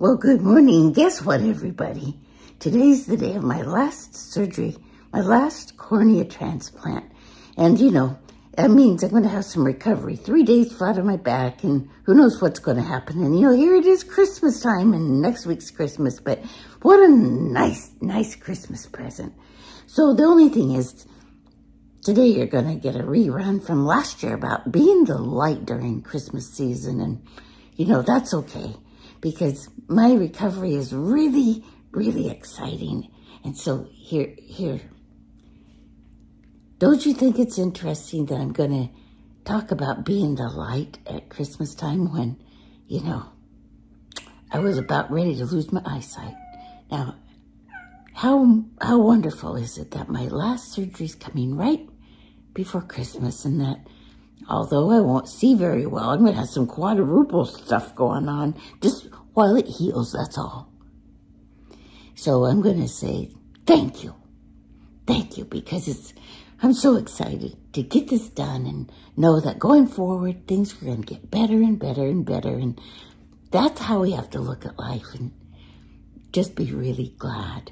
Well, good morning. Guess what, everybody? Today's the day of my last surgery, my last cornea transplant. And, you know, that means I'm going to have some recovery. Three days flat on my back, and who knows what's going to happen. And, you know, here it is Christmas time, and next week's Christmas. But what a nice, nice Christmas present. So the only thing is, today you're going to get a rerun from last year about being the light during Christmas season. And, you know, that's okay because my recovery is really, really exciting. And so here, here, don't you think it's interesting that I'm going to talk about being the light at Christmas time when, you know, I was about ready to lose my eyesight. Now, how, how wonderful is it that my last surgery is coming right before Christmas and that although I won't see very well, I'm going to have some quadruple stuff going on just while it heals, that's all. So I'm going to say thank you. Thank you because it's, I'm so excited to get this done and know that going forward, things are going to get better and better and better. And that's how we have to look at life and just be really glad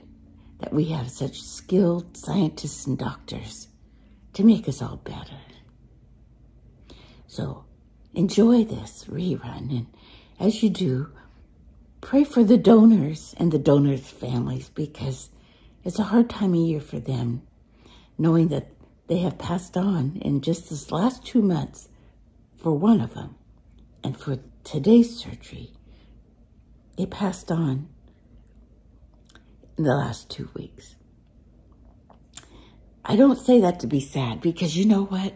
that we have such skilled scientists and doctors to make us all better. So enjoy this rerun. And as you do, pray for the donors and the donors' families because it's a hard time of year for them, knowing that they have passed on in just this last two months for one of them. And for today's surgery, they passed on in the last two weeks. I don't say that to be sad because you know what?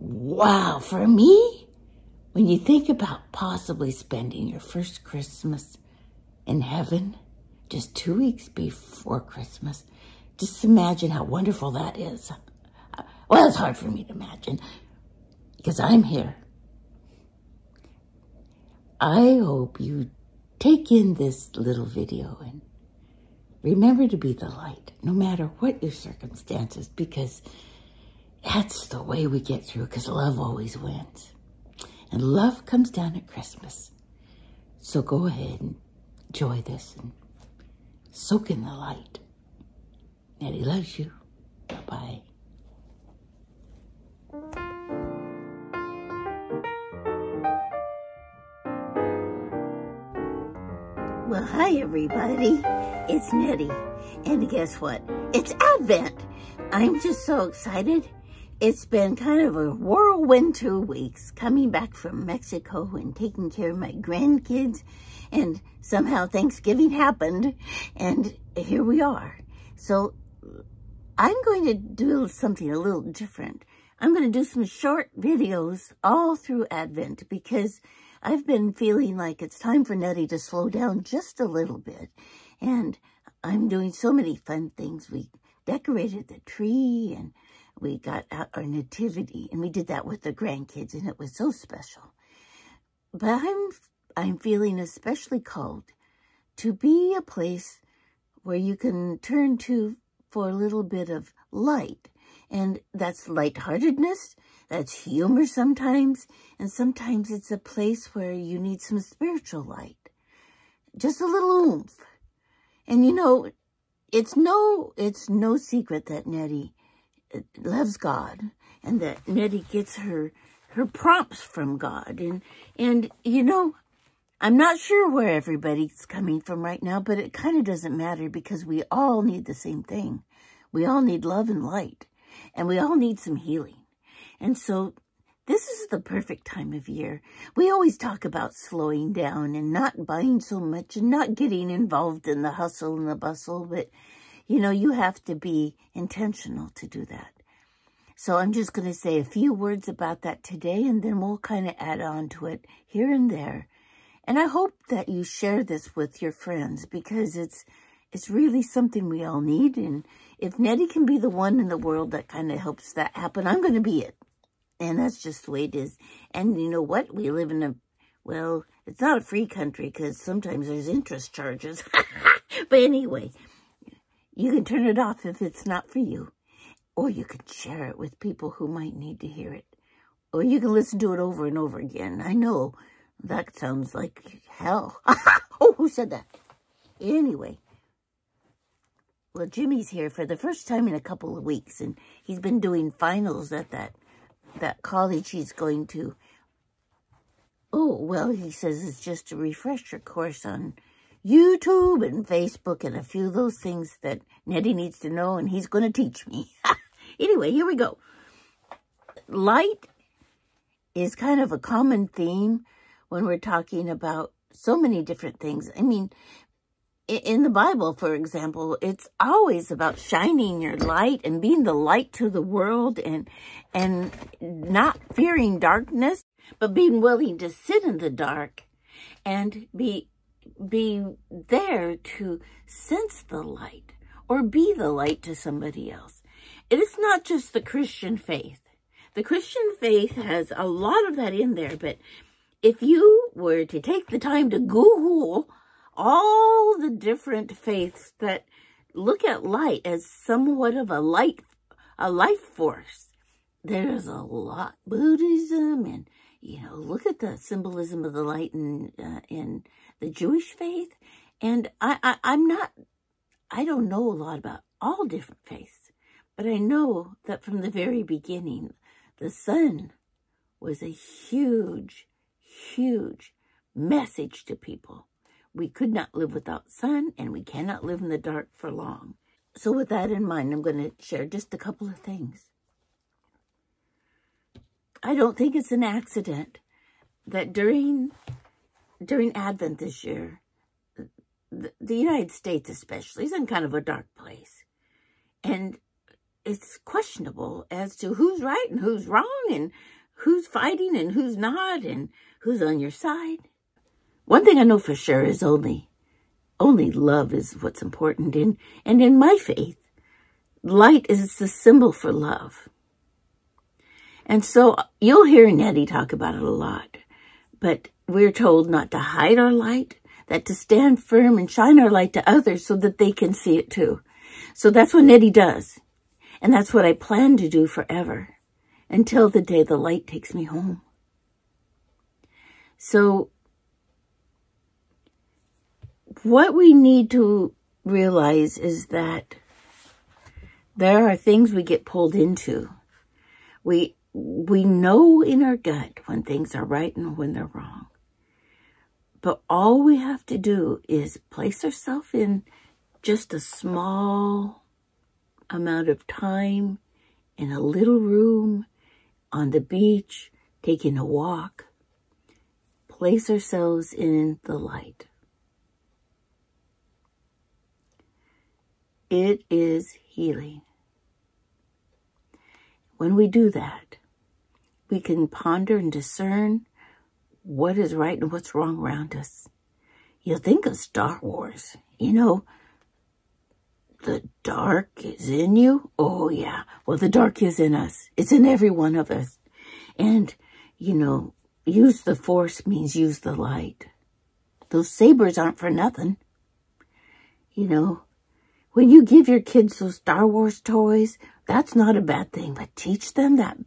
Wow, for me, when you think about possibly spending your first Christmas in heaven just two weeks before Christmas, just imagine how wonderful that is. Well, it's hard for me to imagine because I'm here. I hope you take in this little video and remember to be the light no matter what your circumstances because that's the way we get through because love always wins. And love comes down at Christmas. So go ahead and enjoy this and soak in the light. Nettie loves you. Bye-bye. Well, hi, everybody. It's Nettie. And guess what? It's Advent. I'm just so excited it's been kind of a whirlwind two weeks coming back from Mexico and taking care of my grandkids and somehow Thanksgiving happened and here we are. So I'm going to do something a little different. I'm going to do some short videos all through Advent because I've been feeling like it's time for Nettie to slow down just a little bit. And I'm doing so many fun things. We decorated the tree and we got out our nativity and we did that with the grandkids and it was so special. But I'm, I'm feeling especially called to be a place where you can turn to for a little bit of light. And that's lightheartedness, that's humor sometimes, and sometimes it's a place where you need some spiritual light. Just a little oomph. And you know, it's no, it's no secret that Nettie loves God and that Nettie gets her her prompts from God. And, and you know, I'm not sure where everybody's coming from right now, but it kind of doesn't matter because we all need the same thing. We all need love and light, and we all need some healing. And so this is the perfect time of year. We always talk about slowing down and not buying so much and not getting involved in the hustle and the bustle, but you know, you have to be intentional to do that. So I'm just going to say a few words about that today, and then we'll kind of add on to it here and there. And I hope that you share this with your friends because it's it's really something we all need. And if Nettie can be the one in the world that kind of helps that happen, I'm going to be it. And that's just the way it is. And you know what? We live in a, well, it's not a free country because sometimes there's interest charges. but anyway, you can turn it off if it's not for you. Or you can share it with people who might need to hear it. Or you can listen to it over and over again. I know That sounds like hell. oh, who said that? Anyway, well, Jimmy's here for the first time in a couple of weeks, and he's been doing finals at that that college he's going to. Oh, well, he says it's just a refresher course on YouTube and Facebook and a few of those things that Nettie needs to know, and he's going to teach me. anyway, here we go. Light is kind of a common theme when we're talking about so many different things. I mean, in the Bible, for example, it's always about shining your light and being the light to the world and and not fearing darkness, but being willing to sit in the dark and be be there to sense the light or be the light to somebody else. It is not just the Christian faith. The Christian faith has a lot of that in there, but if you were to take the time to Google all the different faiths that look at light as somewhat of a light, a life force. There's a lot. Buddhism and, you know, look at the symbolism of the light in, uh, in the Jewish faith. And I, I, I'm not, I don't know a lot about all different faiths, but I know that from the very beginning, the sun was a huge, huge message to people. We could not live without sun, and we cannot live in the dark for long. So with that in mind, I'm going to share just a couple of things. I don't think it's an accident that during during Advent this year, the, the United States especially is in kind of a dark place. And it's questionable as to who's right and who's wrong and who's fighting and who's not and who's on your side. One thing I know for sure is only, only love is what's important. In, and in my faith, light is the symbol for love. And so you'll hear Nettie talk about it a lot, but we're told not to hide our light, that to stand firm and shine our light to others so that they can see it too. So that's what Nettie does. And that's what I plan to do forever until the day the light takes me home. So what we need to realize is that there are things we get pulled into. We, we know in our gut when things are right and when they're wrong. But all we have to do is place ourselves in just a small amount of time in a little room on the beach, taking a walk, place ourselves in the light. It is healing. When we do that, we can ponder and discern what is right and what's wrong around us. You think of Star Wars, you know, the dark is in you. Oh, yeah. Well, the dark is in us. It's in every one of us. And, you know, use the force means use the light. Those sabers aren't for nothing. You know, when you give your kids those Star Wars toys, that's not a bad thing, but teach them that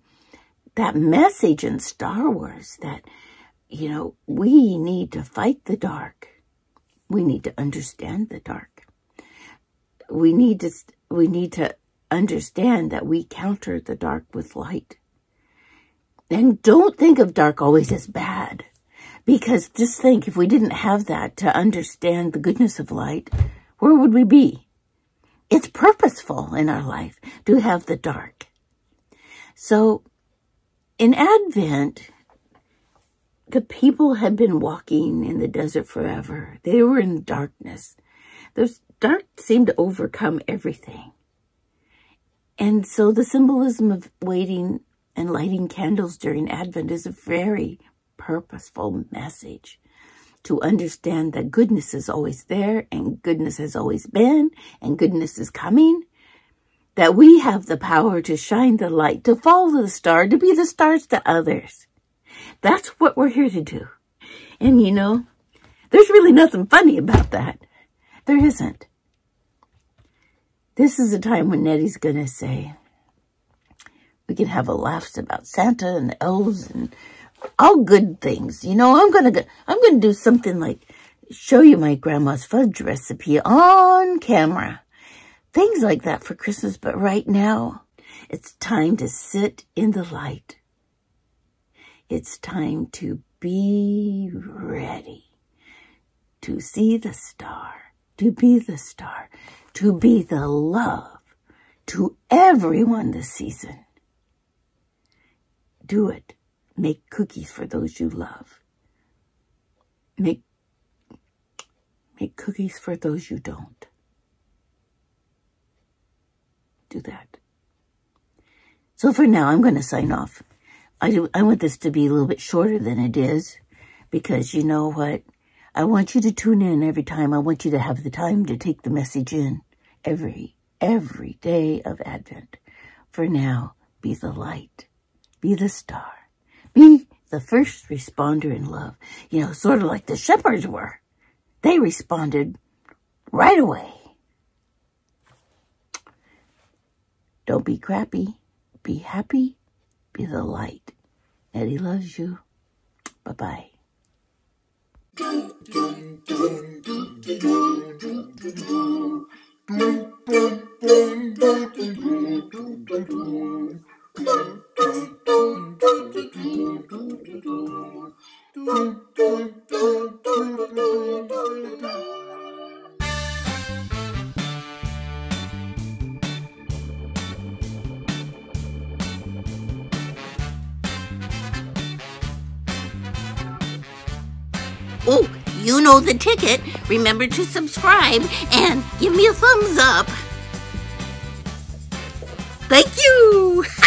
that message in Star Wars that, you know, we need to fight the dark. We need to understand the dark. We need to, we need to understand that we counter the dark with light. And don't think of dark always as bad. Because just think, if we didn't have that to understand the goodness of light, where would we be? It's purposeful in our life to have the dark. So in Advent, the people had been walking in the desert forever. They were in darkness. The dark seemed to overcome everything. And so the symbolism of waiting and lighting candles during Advent is a very purposeful message to understand that goodness is always there and goodness has always been and goodness is coming. That we have the power to shine the light, to follow the star, to be the stars to others. That's what we're here to do. And you know, there's really nothing funny about that. There isn't. This is a time when Nettie's going to say, we can have a laughs about Santa and the elves and all good things. You know, I'm gonna I'm gonna do something like show you my grandma's fudge recipe on camera. Things like that for Christmas, but right now, it's time to sit in the light. It's time to be ready to see the star, to be the star, to be the love to everyone this season. Do it. Make cookies for those you love. Make, make cookies for those you don't. Do that. So for now, I'm going to sign off. I, do, I want this to be a little bit shorter than it is because you know what? I want you to tune in every time. I want you to have the time to take the message in every, every day of Advent. For now, be the light. Be the star. Be the first responder in love. You know, sort of like the shepherds were. They responded right away. Don't be crappy. Be happy. Be the light. Nettie loves you. Bye-bye. Oh, you know the ticket. Remember to subscribe and give me a thumbs up. Thank you.